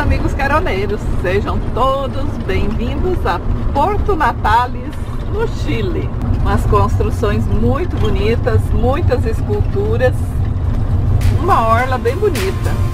amigos caroneiros, sejam todos bem-vindos a Porto Natales, no Chile. Umas construções muito bonitas, muitas esculturas, uma orla bem bonita.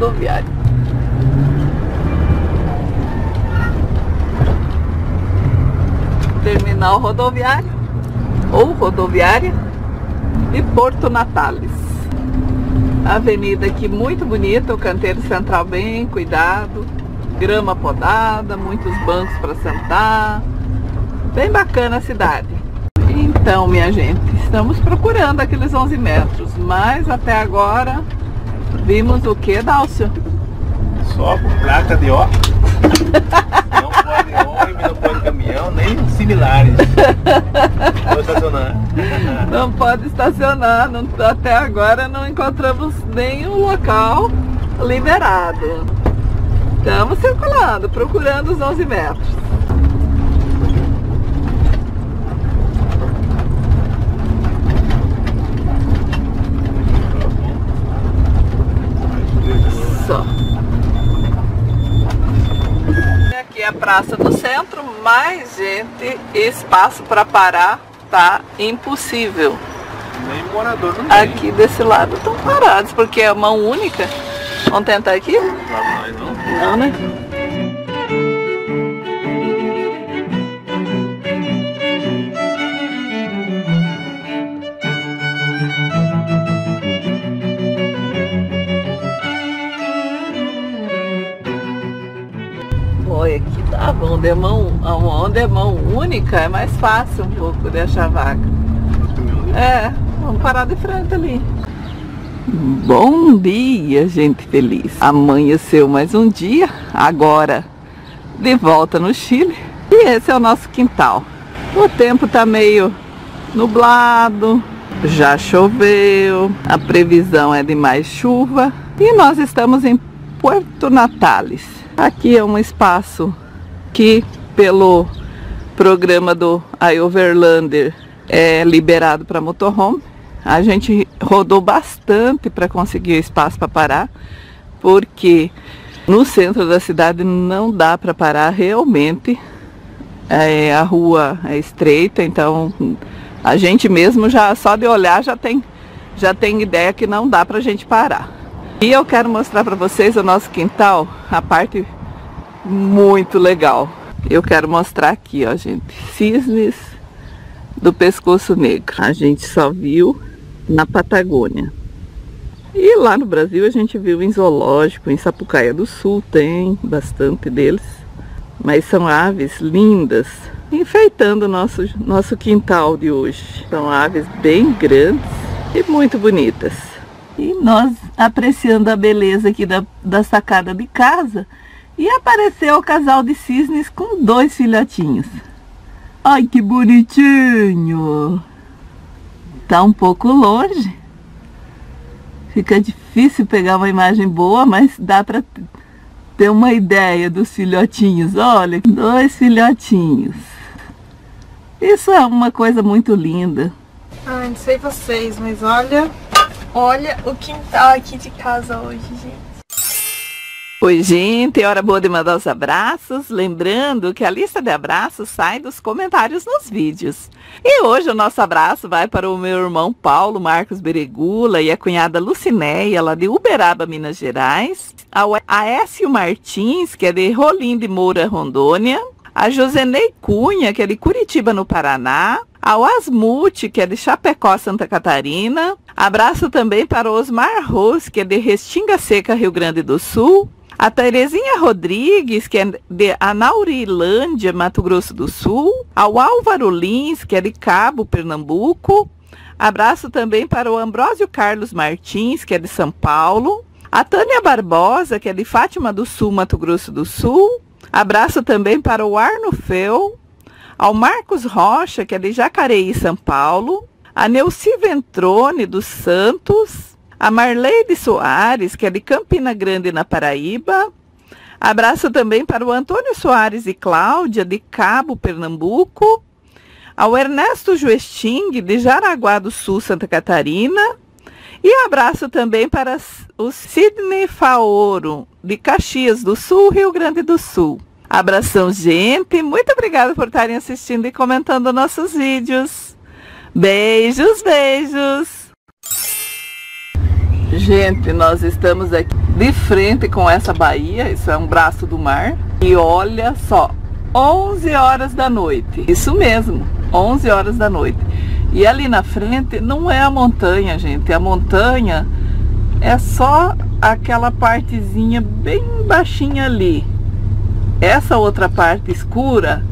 Terminal rodoviário. Terminal rodoviário ou rodoviária de Porto Natales. Avenida aqui muito bonita, o canteiro central bem cuidado, grama podada, muitos bancos para sentar. Bem bacana a cidade. Então, minha gente, estamos procurando aqueles 11 metros, mas até agora Vimos o que, Dálcio? Só placa de ó. não pode ônibus, não pode caminhão, nem similares. Pode estacionar. Não pode estacionar. Não, até agora não encontramos nenhum local liberado. Estamos circulando, procurando os 11 metros. só. Aqui é a praça do centro, mas gente, espaço para parar tá impossível. Nem morador não tem. Aqui desse lado estão parados, porque é mão única. Vamos tentar aqui? Nós não. Não, né? Tá bom, onde é mão, onde é mão única é mais fácil um pouco de achar vaga. É, vamos parar de frente ali. Bom dia, gente feliz. Amanheceu mais um dia, agora de volta no Chile. E esse é o nosso quintal. O tempo tá meio nublado, já choveu, a previsão é de mais chuva. E nós estamos em Puerto Natales. Aqui é um espaço que pelo programa do iOverlander é liberado para motorhome. A gente rodou bastante para conseguir espaço para parar, porque no centro da cidade não dá para parar realmente. É, a rua é estreita, então a gente mesmo já só de olhar já tem já tem ideia que não dá para a gente parar. E eu quero mostrar para vocês o nosso quintal, a parte muito legal. Eu quero mostrar aqui, ó, gente, cisnes do pescoço negro. A gente só viu na Patagônia. E lá no Brasil a gente viu em zoológico, em Sapucaia do Sul tem bastante deles. Mas são aves lindas, enfeitando nosso, nosso quintal de hoje. São aves bem grandes e muito bonitas. E nós apreciando a beleza aqui da, da sacada de casa e apareceu o casal de cisnes com dois filhotinhos. Ai, que bonitinho! Tá um pouco longe. Fica difícil pegar uma imagem boa, mas dá para ter uma ideia dos filhotinhos. Olha, dois filhotinhos. Isso é uma coisa muito linda. Ai, não sei vocês, mas olha, olha o quintal aqui de casa hoje, gente. Oi, gente, hora boa de mandar os abraços. Lembrando que a lista de abraços sai dos comentários nos vídeos. E hoje o nosso abraço vai para o meu irmão Paulo Marcos Beregula e a cunhada Lucinéia, lá de Uberaba, Minas Gerais. A Aécio Martins, que é de Rolim de Moura, Rondônia. A Josenei Cunha, que é de Curitiba, no Paraná ao Asmute, que é de Chapecó, Santa Catarina. Abraço também para o Osmar Ros, que é de Restinga Seca, Rio Grande do Sul. A Terezinha Rodrigues, que é de Anaurilândia, Mato Grosso do Sul. Ao Álvaro Lins, que é de Cabo, Pernambuco. Abraço também para o Ambrósio Carlos Martins, que é de São Paulo. A Tânia Barbosa, que é de Fátima do Sul, Mato Grosso do Sul. Abraço também para o Arno Feu. Ao Marcos Rocha, que é de Jacareí, São Paulo. A Neuci Ventrone dos Santos a Marleide Soares, que é de Campina Grande, na Paraíba. Abraço também para o Antônio Soares e Cláudia, de Cabo, Pernambuco. Ao Ernesto Juesting, de Jaraguá do Sul, Santa Catarina. E abraço também para o Sidney Faoro, de Caxias do Sul, Rio Grande do Sul. Abração, gente. Muito obrigada por estarem assistindo e comentando nossos vídeos. Beijos, beijos. Gente, nós estamos aqui de frente com essa baía, isso é um braço do mar. E olha só, 11 horas da noite. Isso mesmo, 11 horas da noite. E ali na frente não é a montanha, gente. A montanha é só aquela partezinha bem baixinha ali. Essa outra parte escura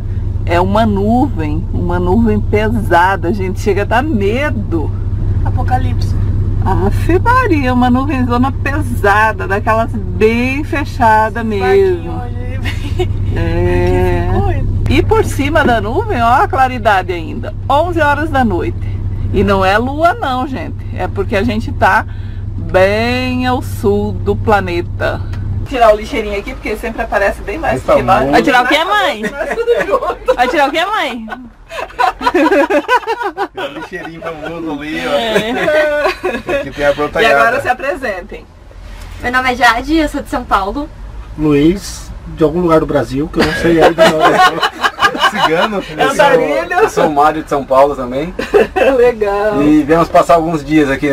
é uma nuvem, uma nuvem pesada, gente chega a dar medo. Apocalipse. Aff, Maria, uma nuvenzona pesada, daquelas bem fechada mesmo. É. E por cima da nuvem, ó a claridade ainda, 11 horas da noite. E não é lua não, gente. É porque a gente tá bem ao sul do planeta. Vou tirar o lixeirinho aqui, porque sempre aparece bem mais que nós. Vai tirar o que, mãe? Vai tirar o que, mãe? o lixeirinho famoso ali, ó. É. tem a E agora se apresentem. Meu nome é Jade, eu sou de São Paulo. Luiz, de algum lugar do Brasil, que eu não sei ainda não. Cigano. Andarilho. Eu sou o Mário de São Paulo também. Legal. E viemos passar alguns dias aqui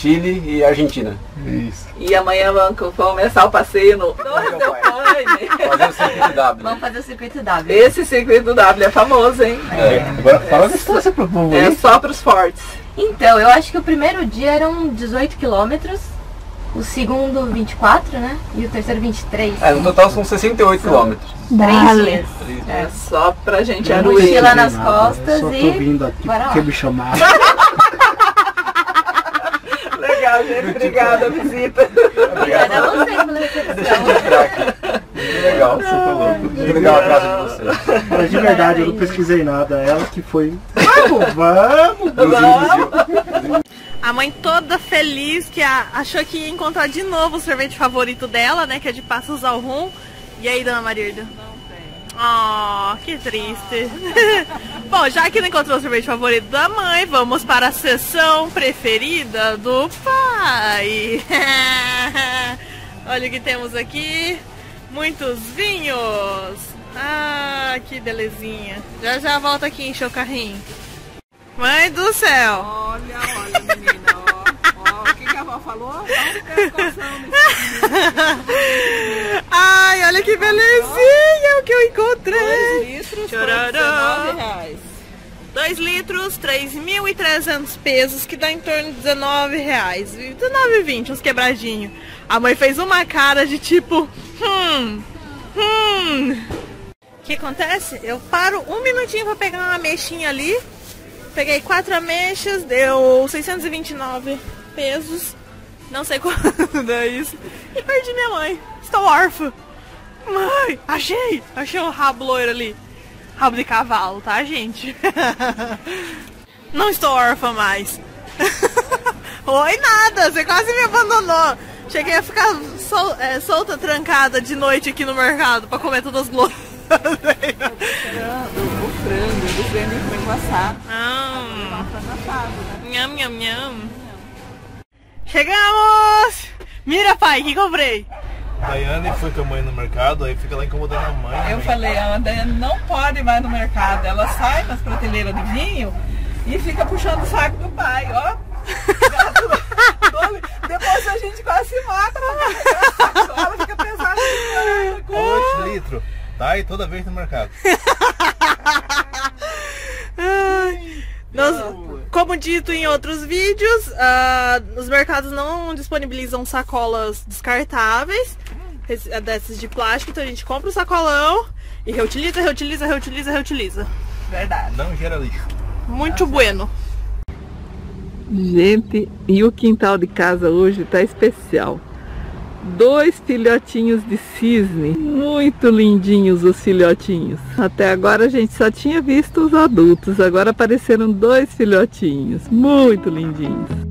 Chile e Argentina. Isso. E amanhã vamos começar o passeio no Paine. Fazer o circuito W. Vamos fazer o circuito W. Esse circuito W é famoso, hein? É. Agora fala a distância pro povo É só pros fortes. Então, eu acho que o primeiro dia eram 18 quilômetros. O segundo 24, né? E o terceiro 23. É, no total são 68 quilômetros. Três dias. É só pra gente aruir. Mochila nas costas só e... tô vindo aqui porque me chamaram. Legal, gente. Obrigada a visita. Obrigada a você pela recepção. Deixa eu entrar aqui. legal, você louco. Muito legal a casa de vocês. Mas de verdade, eu não pesquisei nada. Ela que foi. Vamos, vamos, vamos. A mãe toda feliz que a, achou que ia encontrar de novo o sorvete favorito dela, né? Que é de passos ao rum. E aí, dona Marilda? Oh, que triste. Bom, já que não encontrou o sorvete favorito da mãe, vamos para a sessão preferida do pai. Olha o que temos aqui. Muitos vinhos. Ah, que belezinha. Já já volta aqui encher o carrinho. Mãe do céu. Olha, olha, falou? Ai, olha que belezinha o que eu encontrei. 2 litros por reais. 2 litros, 3.300 pesos, que dá em torno de 19 reais. 19,20, uns quebradinhos. A mãe fez uma cara de tipo, hum, hum. que acontece? Eu paro um minutinho pra pegar uma ameixinha ali. Peguei quatro ameixas, deu 629 pesos. Não sei quando é isso. E perdi minha mãe. Estou órfã. Mãe, achei! Achei um rabo loiro ali. Rabo de cavalo, tá, gente? Não estou órfã mais. Oi, nada, você quase me abandonou. Cheguei a ficar sol, é, solta, trancada de noite aqui no mercado pra comer todas as glosas. o frango, do frango e frango assado. Ah. frango assado, né? Nham, nham, nham. Chegamos! Mira, pai, que comprei? Daiane foi com a mãe no mercado, aí fica lá incomodando a mãe. Eu mãe. falei, a Daiane não pode mais no mercado. Ela sai nas prateleiras de vinho e fica puxando o saco do pai, ó. Depois a gente quase se mata Ela fica pesada. 8 litros. Tá aí toda vez no mercado. Ai, nós- como dito em outros vídeos, ah, os mercados não disponibilizam sacolas descartáveis, é dessas de plástico, então a gente compra o sacolão e reutiliza, reutiliza, reutiliza, reutiliza. Verdade. Não gera lixo. Muito bueno. Gente, e o quintal de casa hoje tá especial. Dois filhotinhos de cisne, muito lindinhos os filhotinhos. Até agora a gente só tinha visto os adultos, agora apareceram dois filhotinhos, muito lindinhos.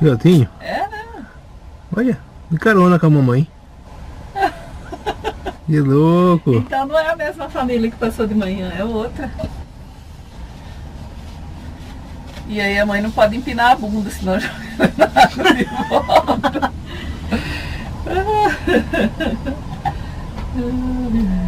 Filhotinho? É, né? Olha, de carona com a mamãe. Que louco. Então não é a mesma família que passou de manhã, é outra. E aí a mãe não pode empinar a bunda, senão joga na água de volta.